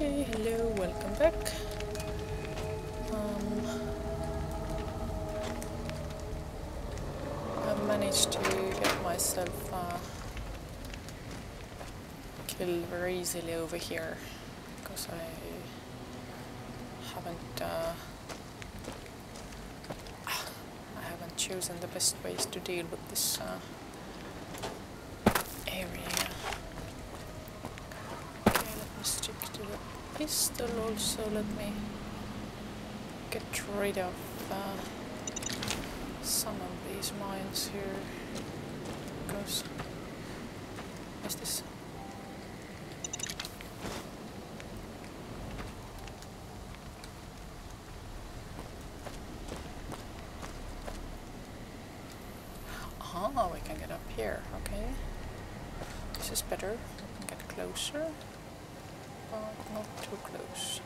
Okay, hello, welcome back. Um, I managed to get myself uh, killed very easily over here because I haven't uh, I haven't chosen the best ways to deal with this uh, area. Stick to the pistol also. Let me get rid of uh, some of these mines here. Because what's this? Ah, we can get up here. Okay, this is better. We can get closer, close.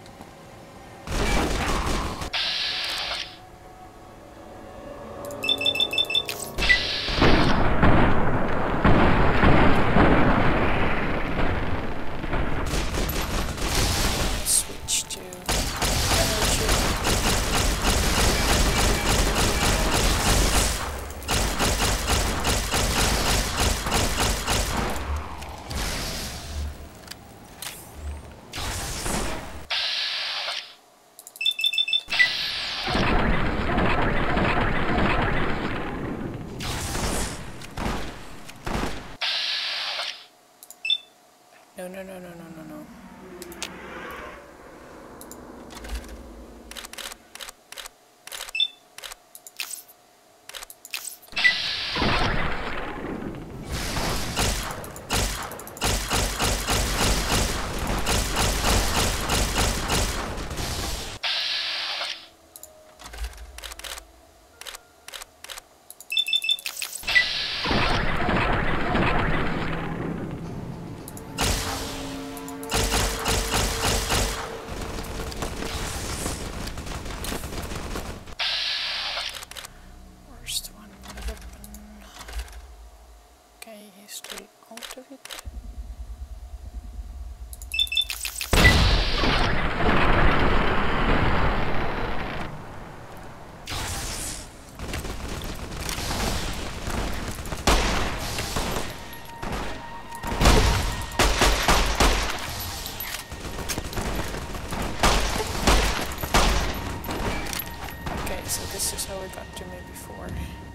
It got to me before.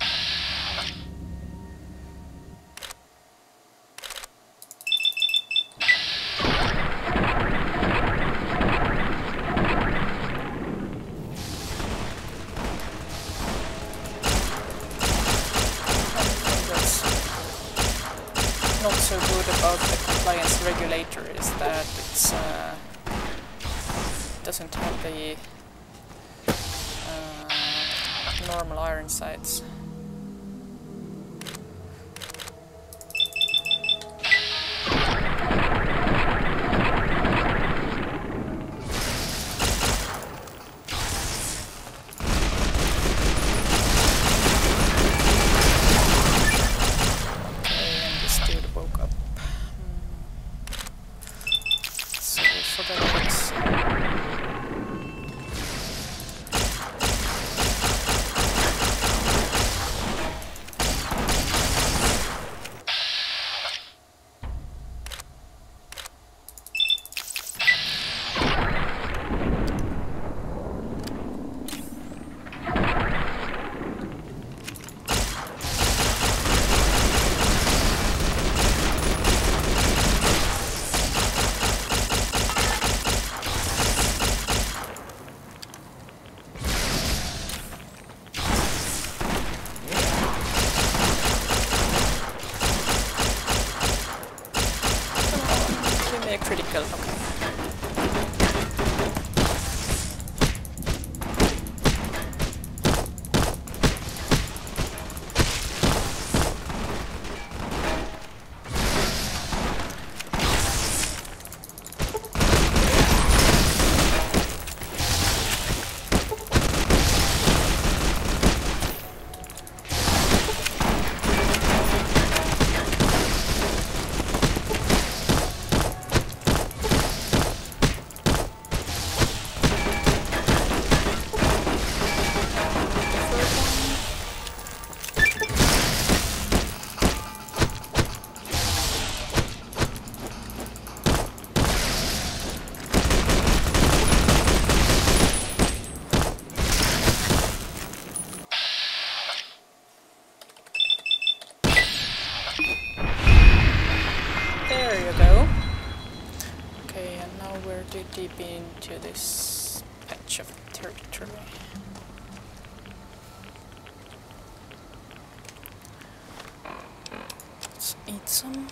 Some.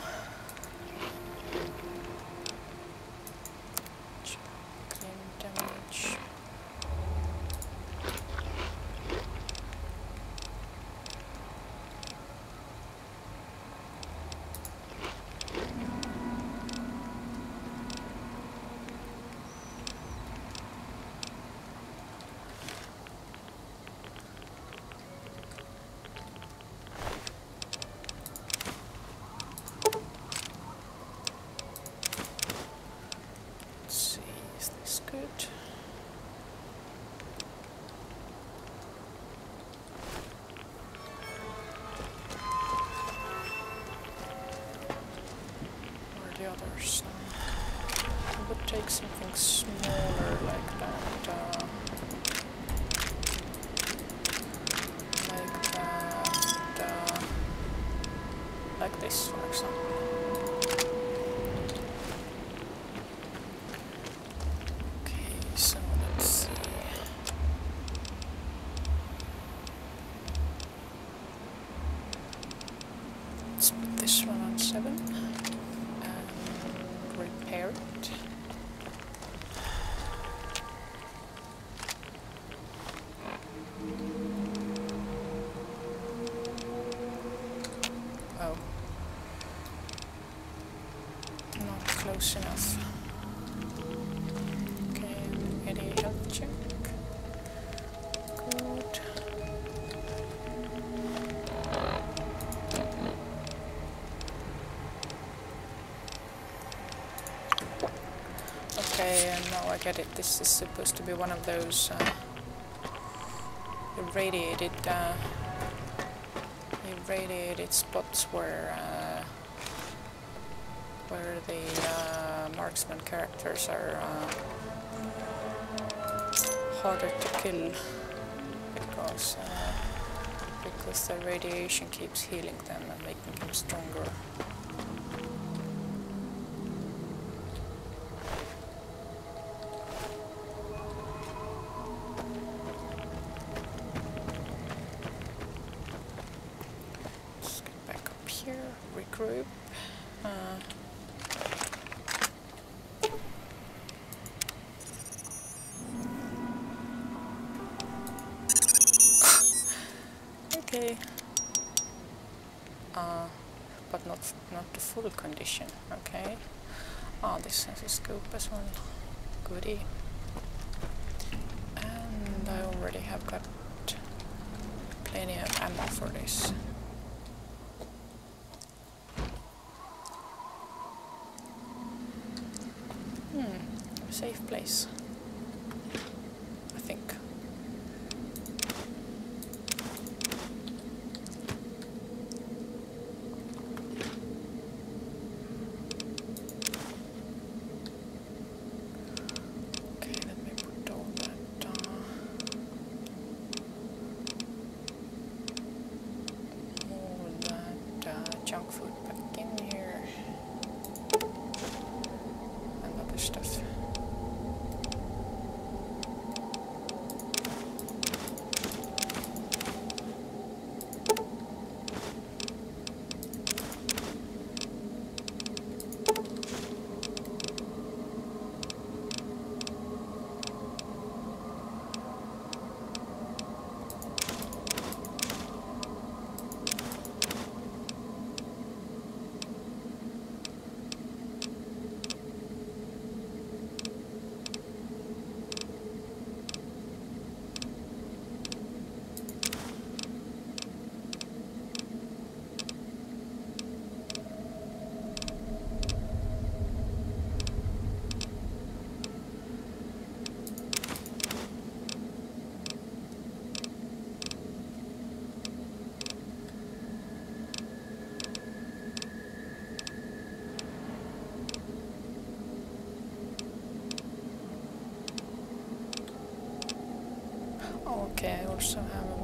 Check Clean damage. Let's see, is this good? Where are the others? Um, Would something close enough. Okay, any health check? Good. Okay, and now I get it. This is supposed to be one of those uh, irradiated, uh, irradiated spots where uh, the uh, marksman characters are uh, harder to kill because uh, because the radiation keeps healing them and making them stronger. Uh, but not not the full condition. Okay. Ah, this has a scope as well. Goody. And I already have got plenty of ammo for this. Hmm, safe place.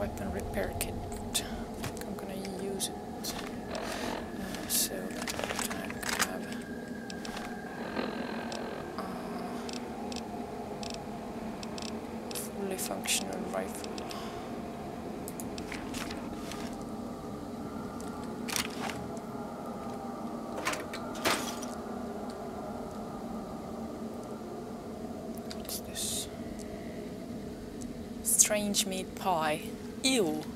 weapon repair kit. I'm gonna use it. Uh, so I have a fully functional rifle. strange meat pie. eu?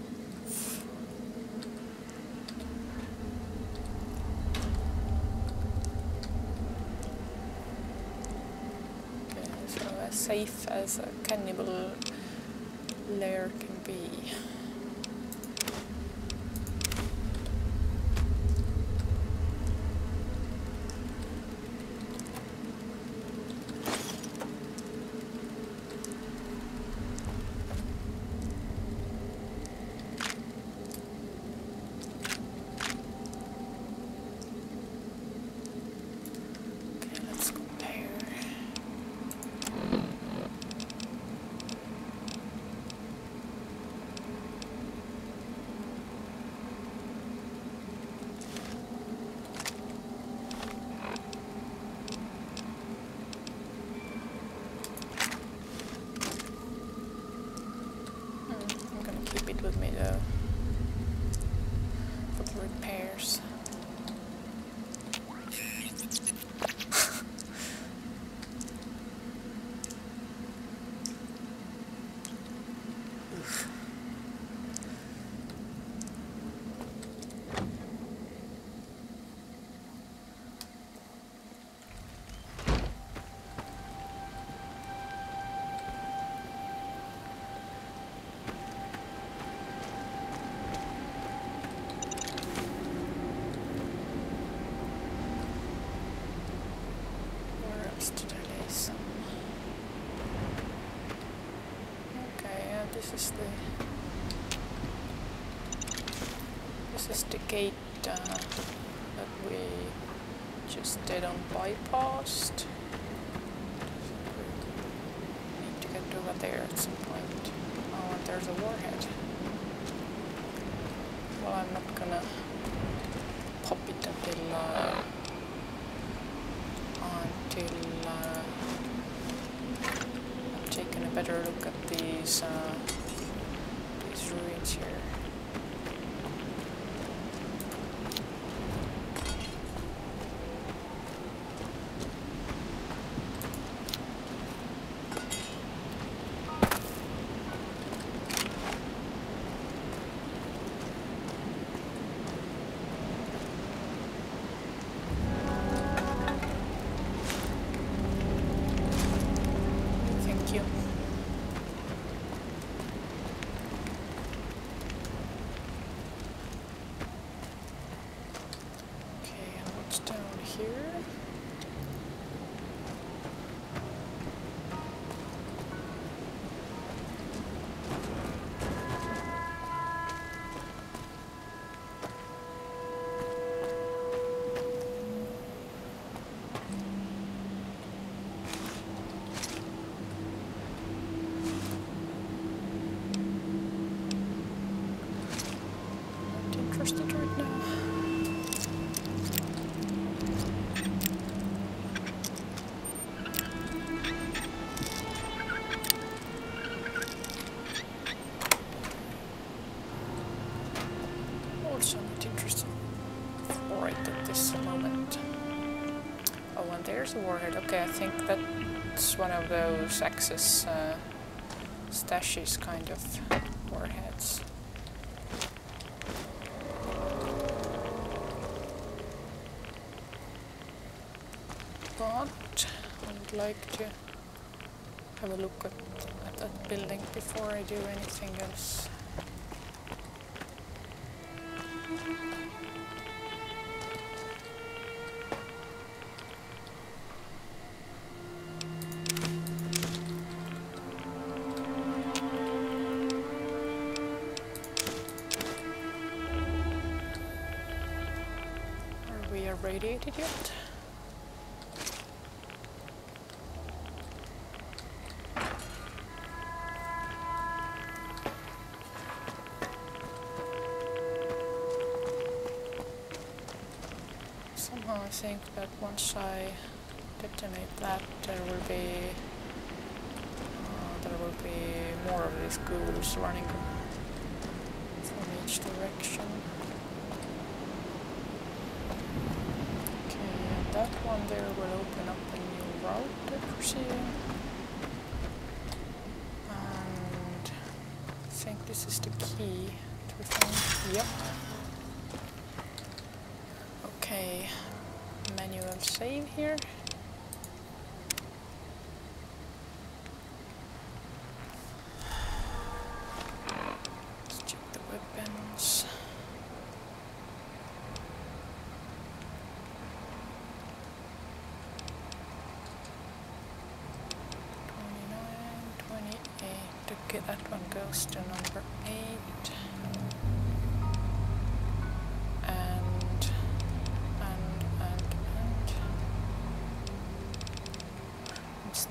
This is the gate uh, that we just did on bypassed. Need to get over there at some point. Oh, and there's a warhead. Well, I'm not gonna pop it until. Uh, until uh, I've taken a better look at these uh, these ruins here. Think that's one of those Axis uh, stashes kind of warheads. But I would like to have a look at, at that building before I do anything else. Irradiated yet? Somehow I think that once I detonate that, there will be uh, there will be more of these ghouls running from each direction. Okay, and that one there will open up a new route, I presume. And I think this is the key to find. Yep. Okay, manual save here.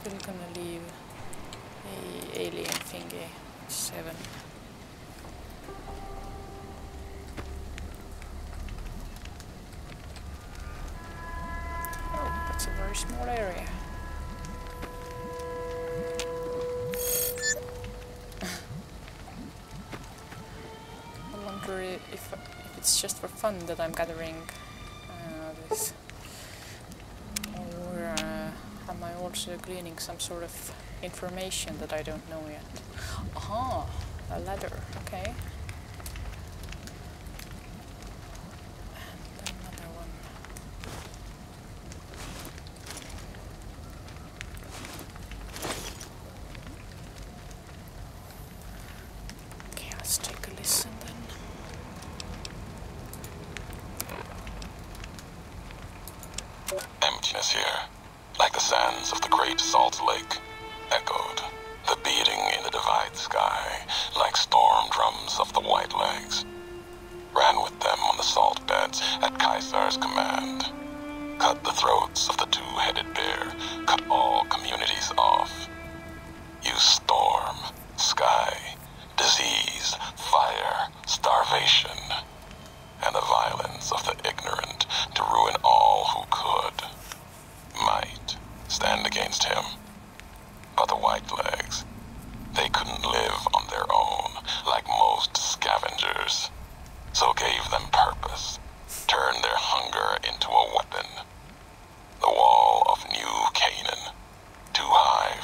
Still gonna leave a alien thingy seven. Oh, that's a very small area. I wonder if, if it's just for fun that I'm gathering uh, this, or uh, also gleaning some sort of information that I don't know yet? Aha, a ladder. Okay.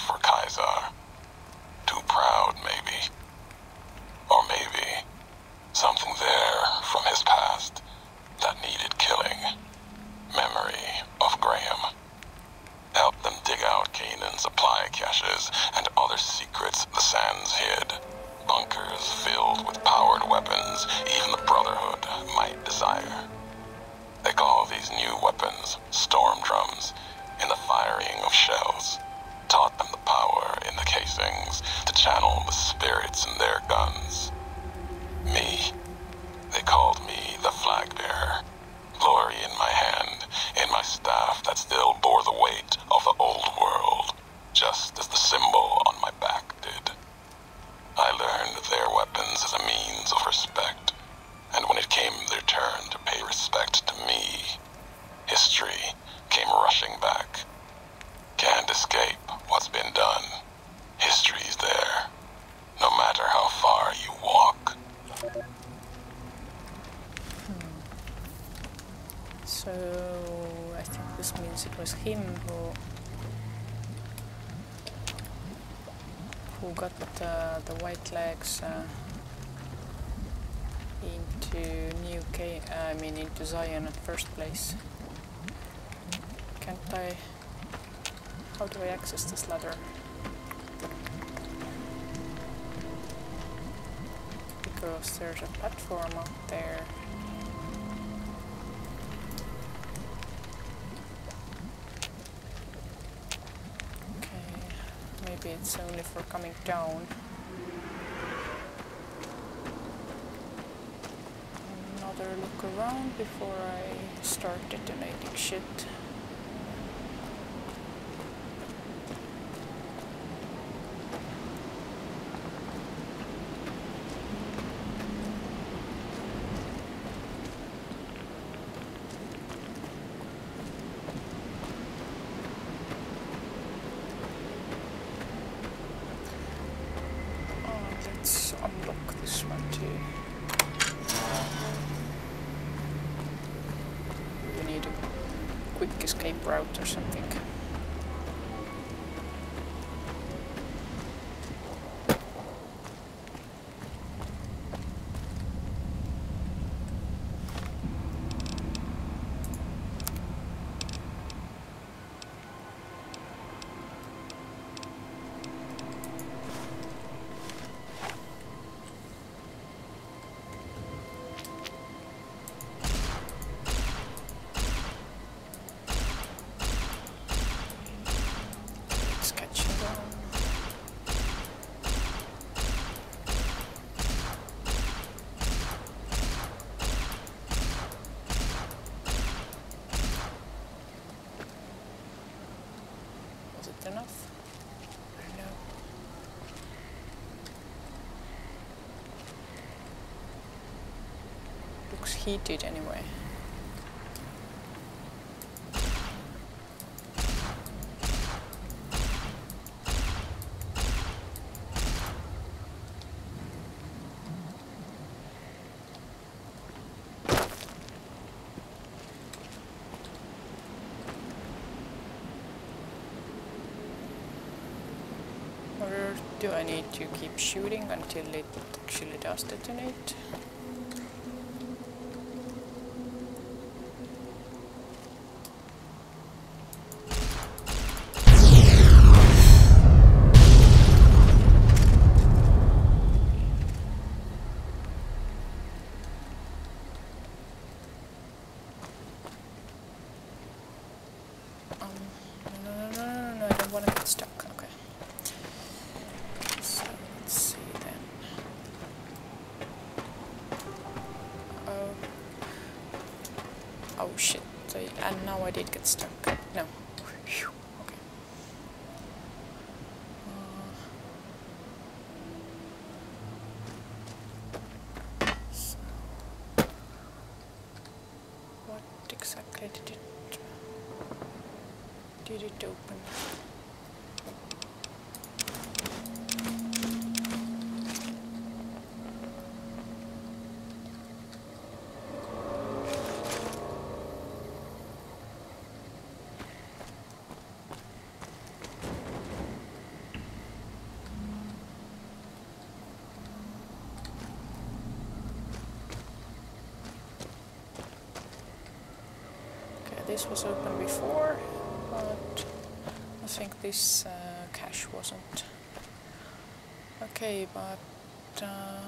For Caesar. Too proud, maybe. Or maybe something there from his past that needed killing. Memory of Graham. Help them dig out Canaan's supply caches and other secrets the sands hid. Bunkers filled with powered weapons even the Brotherhood might desire. They call these new weapons storm drums in the firing of shells. Taught them the power in the casings to channel the spirits in their guns. Me, they called me the flag bearer. Glory in my hand, in my staff that still bore the weight of the old world, just as the symbol on my back did. I learned their weapons as a means of respect, and when it came their turn to pay respect to me, history came rushing back. Can't escape what's been done. History's there, no matter how far you walk. So I think this means it was him who who got uh, the white legs uh, into New K. Into Zion at first place. Can't I? How do I access this ladder? Because there's a platform out there. Okay, maybe it's only for coming down. Another look around before I start detonating shit. Looks heated anyway. Do I need to keep shooting until it actually does detonate? Um, no, no, no, no, want to get stuck. Okay. So let's see then. Oh. Oh shit. And now I did get stuck. No. Phew. Okay. Uh, so what exactly did it did it open? Okay, this was open before, but I think this uh, cache wasn't. Okay, but uh,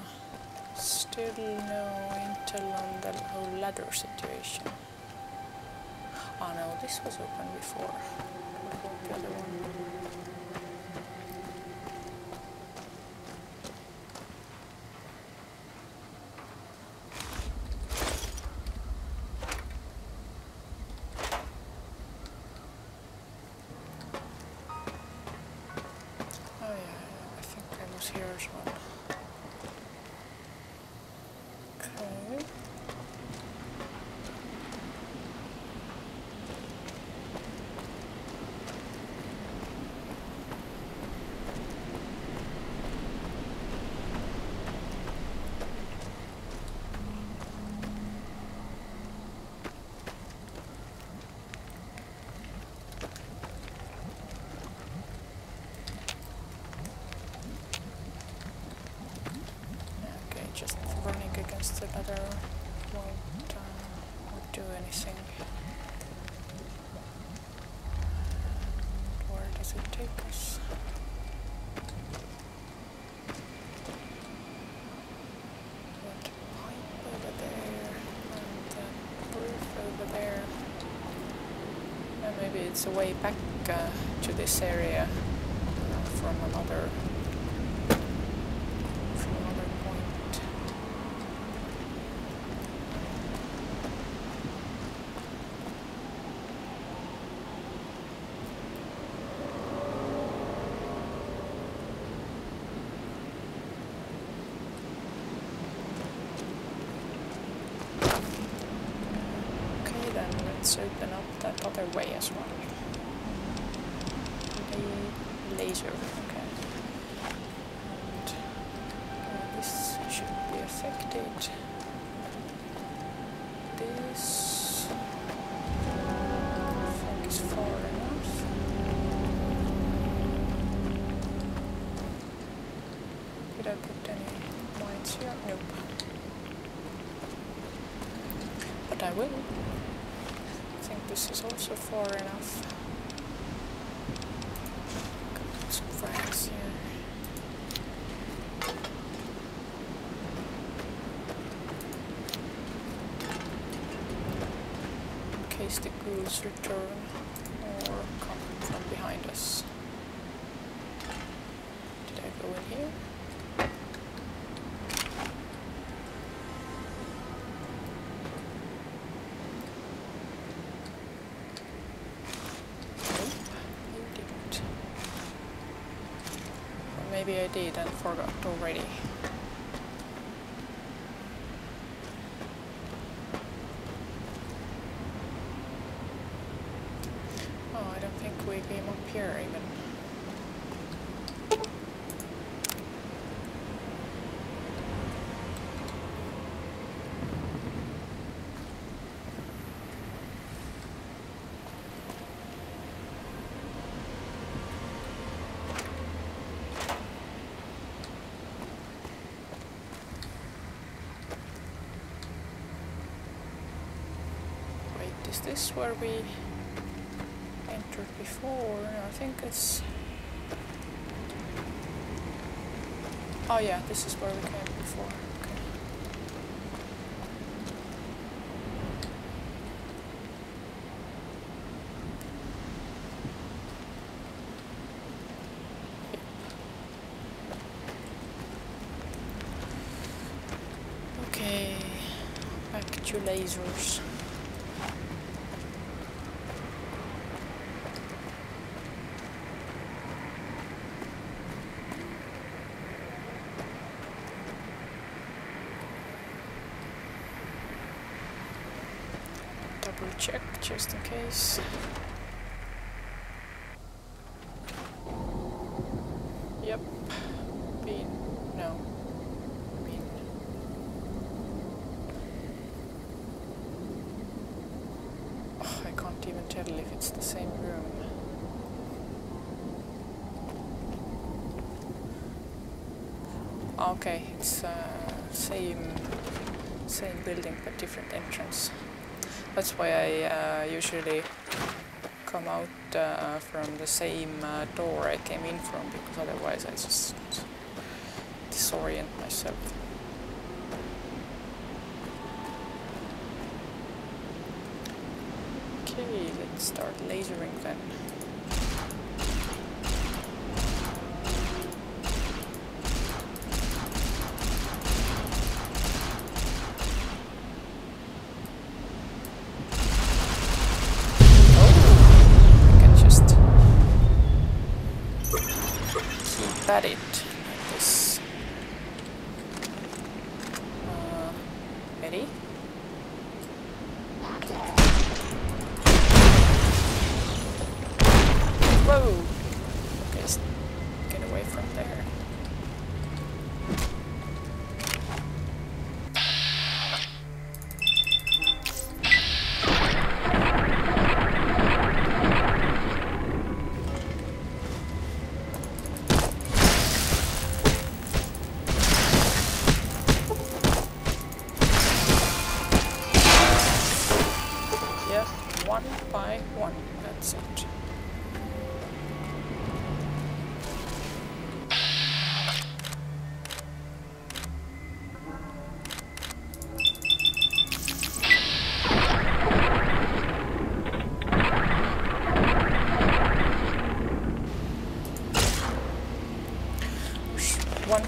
still no intel on the whole ladder situation. Oh no, this was open before. What about the other one? Oh yeah, I think I was here as well. Okay. Okay, just running against the better won't, uh, do anything. Where does it take us? Pipe over there, and that roof over there. And maybe it's a way back uh, to this area uh, from another from another point. Okay, then open up that other way as well. Laser, okay. And uh, this should be affected. This far enough. In case the ghouls return or come from behind us. Did I go in here? Nope, you didn't. Or maybe I did and forgot already. Oh, I don't think we came up here even. Wait, is this where we entered before? I think it's... Oh yeah, this is where we came before. Okay. Okay, back to lasers. Double check Yep. Bean. No. Bean. Oh, I can't even tell if it's the same room. Okay, it's uh, same same building but different entrance. That's why I uh, usually come out uh, from the same uh, door I came in from because otherwise I just disorient myself. Okay, let's start lasering then.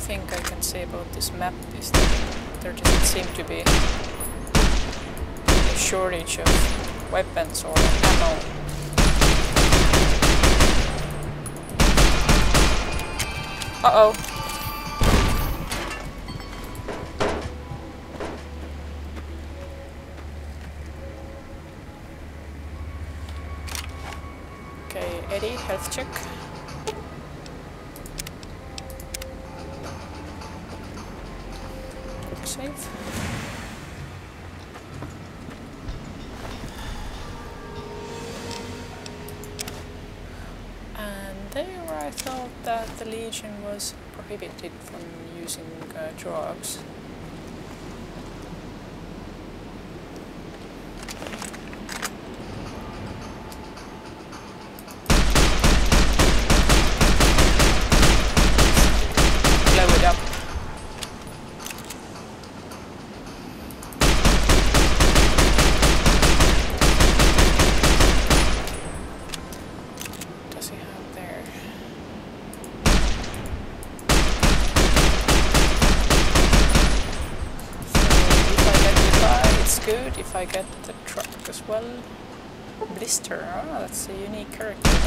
Thing I can say about this map is that there doesn't seem to be a shortage of weapons or ammo. Uh oh. Okay, ED-E, health check. Prohibited from using uh, drugs. if I get the truck as well. Blister, ah, that's a unique character.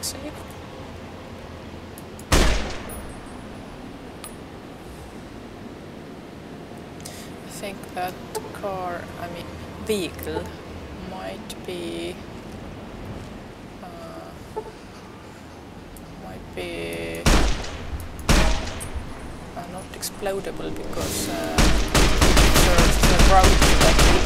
I think that car, I mean vehicle, might be uh, might be uh, not explodable because uh, the, the route that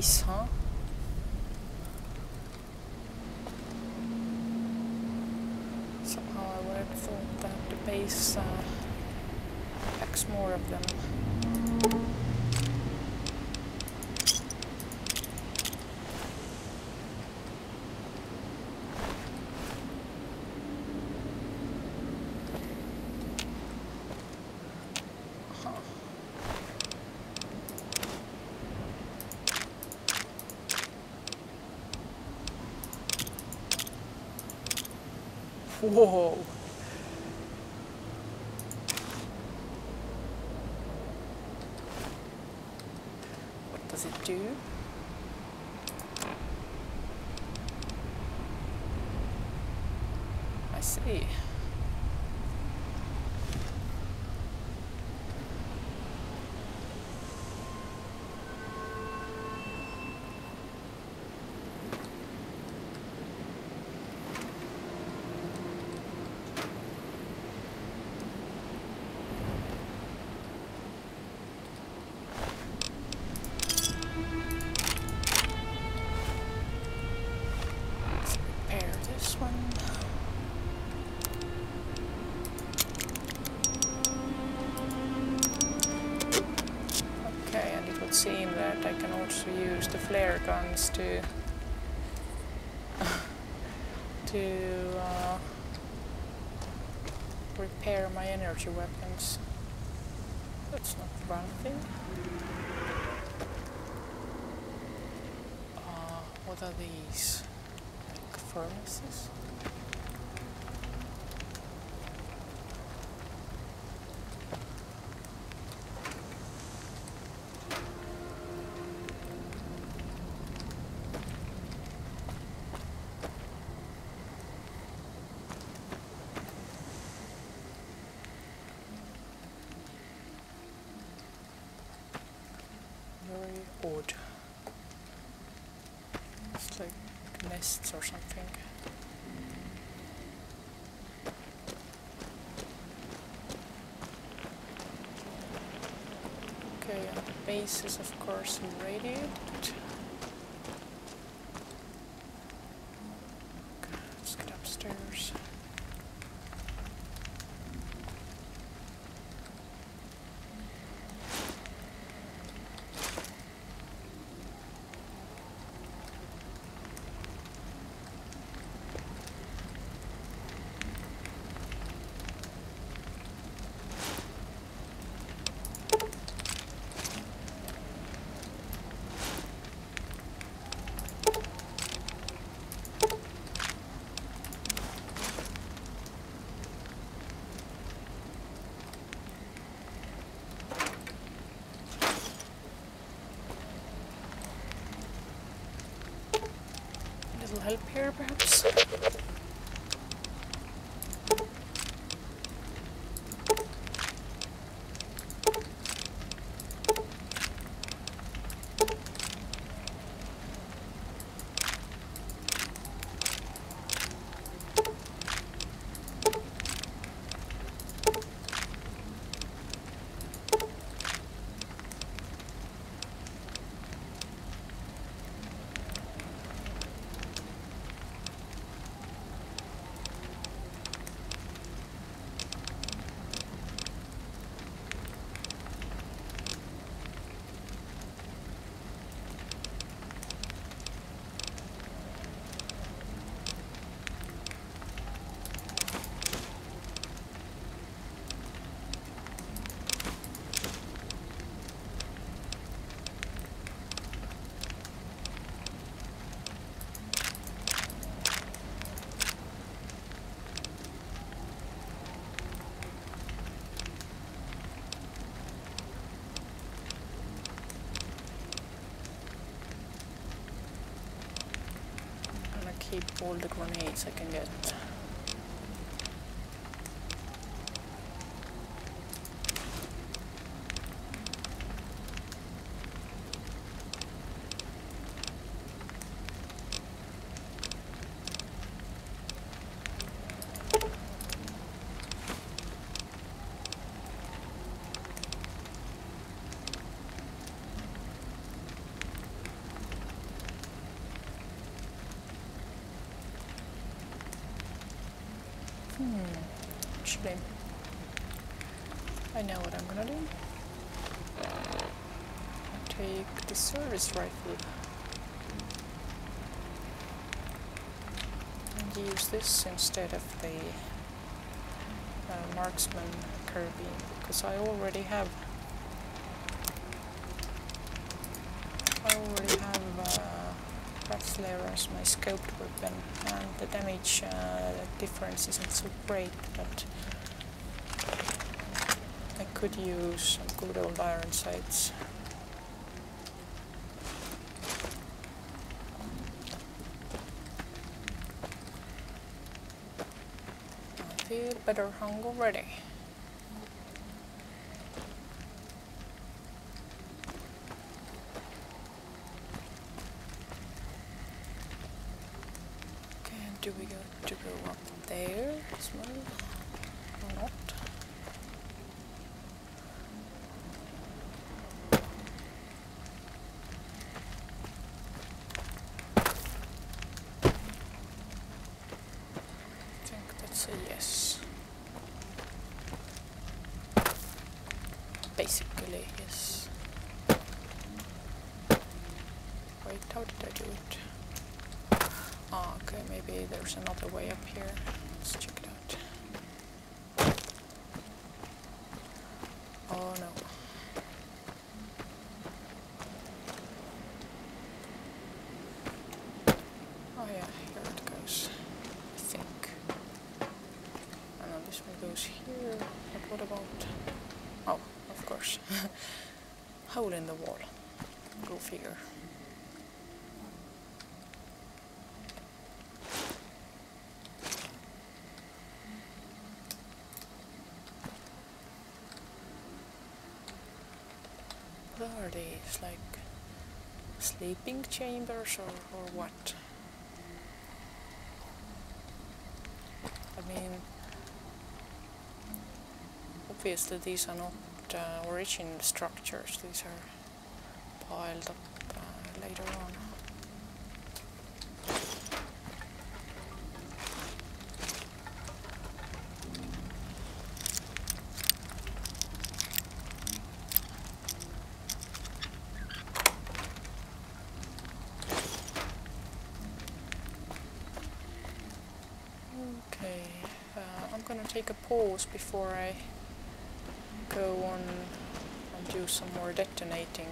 huh? Somehow I would have thought that the base uh, packs more of them. Huh. Whoa. Guns to to uh, repair my energy weapons. That's not the wrong thing. Uh, what are these? Like furnaces? Very odd. It's like nests or something. Okay, and the base is of course irradiated. Okay, let's get upstairs. Little help here, perhaps? I'm gonna keep all the grenades I can get. Service rifle and use this instead of the uh, marksman carbine because I already have I already have uh, Ratslayer as my scoped weapon and the damage uh, difference isn't so great but I could use some good old iron sights. I feel better hung already. Okay, do we go to go up there as well? Or not? I think that's a yes. Wait, how did I do it? Ah, okay, maybe there's another way up here. Let's check it out. Oh no. Oh yeah, here it goes. I think. Know this one goes here, but what about... Oh, of course. Hole in the wall. Go figure. What are these? Like sleeping chambers or, or what? I mean, obviously these are not uh, original structures, these are piled up uh, later on. Okay, uh, I'm gonna take a pause before I go on and do some more detonating.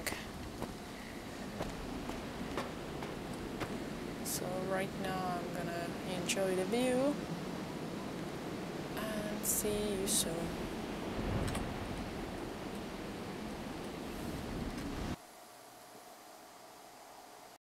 So right now I'm gonna enjoy the view and see you soon.